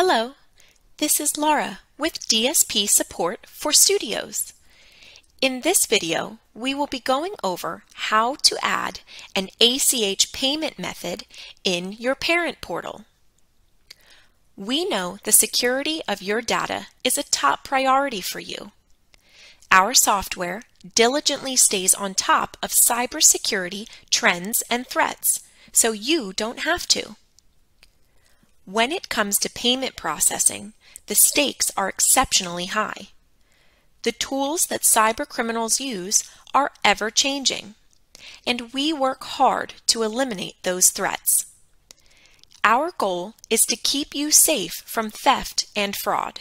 Hello, this is Laura with DSP Support for Studios. In this video, we will be going over how to add an ACH payment method in your parent portal. We know the security of your data is a top priority for you. Our software diligently stays on top of cybersecurity trends and threats, so you don't have to. When it comes to payment processing, the stakes are exceptionally high. The tools that cybercriminals use are ever changing, and we work hard to eliminate those threats. Our goal is to keep you safe from theft and fraud.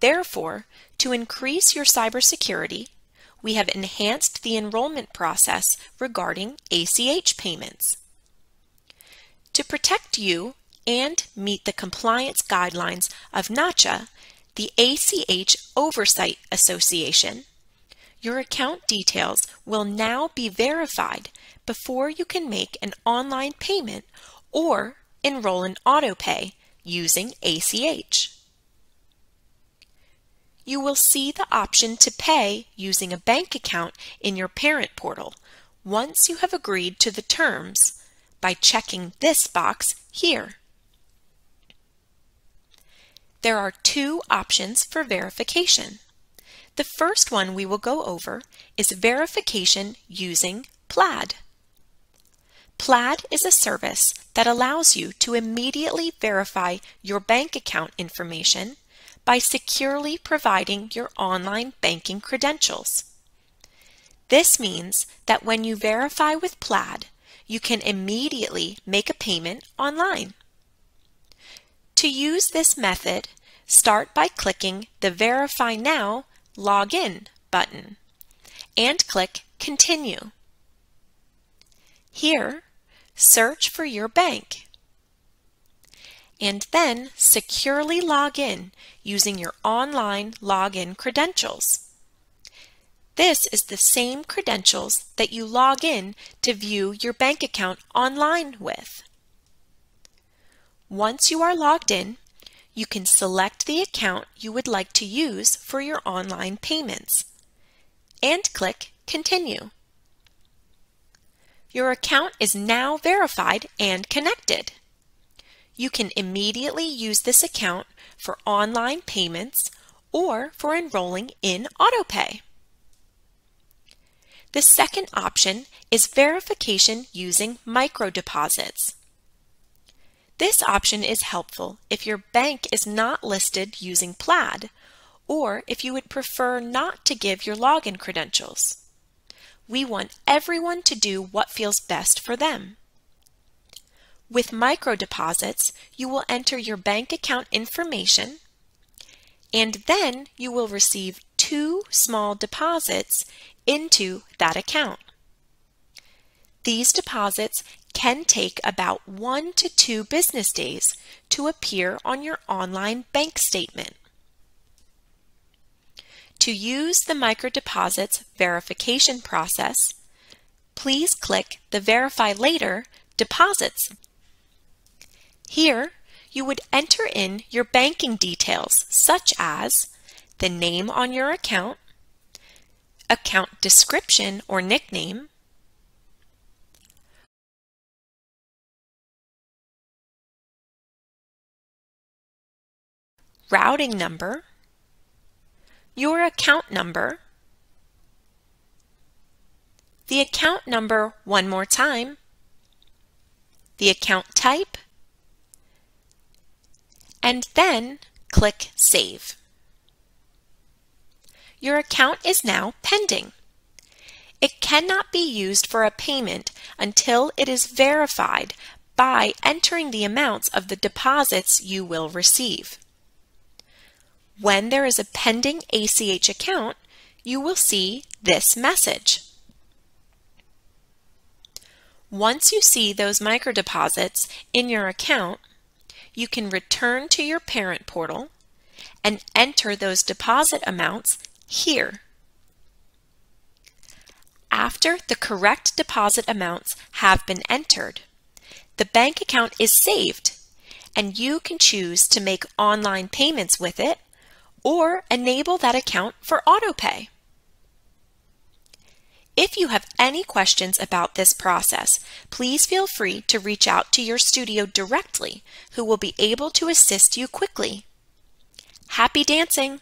Therefore, to increase your cybersecurity, we have enhanced the enrollment process regarding ACH payments. To protect you and meet the compliance guidelines of NACHA, the ACH Oversight Association, your account details will now be verified before you can make an online payment or enroll in AutoPay using ACH. You will see the option to pay using a bank account in your parent portal once you have agreed to the terms by checking this box here. There are two options for verification. The first one we will go over is verification using Plaid. Plaid is a service that allows you to immediately verify your bank account information by securely providing your online banking credentials. This means that when you verify with Plaid, you can immediately make a payment online. To use this method, start by clicking the Verify Now Login button and click Continue. Here, search for your bank and then securely log in using your online login credentials. This is the same credentials that you log in to view your bank account online with. Once you are logged in, you can select the account you would like to use for your online payments and click Continue. Your account is now verified and connected. You can immediately use this account for online payments or for enrolling in AutoPay. The second option is verification using microdeposits. This option is helpful if your bank is not listed using Plaid or if you would prefer not to give your login credentials. We want everyone to do what feels best for them. With microdeposits, you will enter your bank account information and then you will receive two small deposits into that account. These deposits can take about one to two business days to appear on your online bank statement. To use the microdeposits verification process, please click the Verify Later Deposits. Here, you would enter in your banking details such as the name on your account, account description or nickname, routing number, your account number, the account number one more time, the account type, and then click Save. Your account is now pending. It cannot be used for a payment until it is verified by entering the amounts of the deposits you will receive. When there is a pending ACH account, you will see this message. Once you see those microdeposits in your account, you can return to your parent portal and enter those deposit amounts here. After the correct deposit amounts have been entered, the bank account is saved and you can choose to make online payments with it or enable that account for autopay. If you have any questions about this process, please feel free to reach out to your studio directly who will be able to assist you quickly. Happy dancing!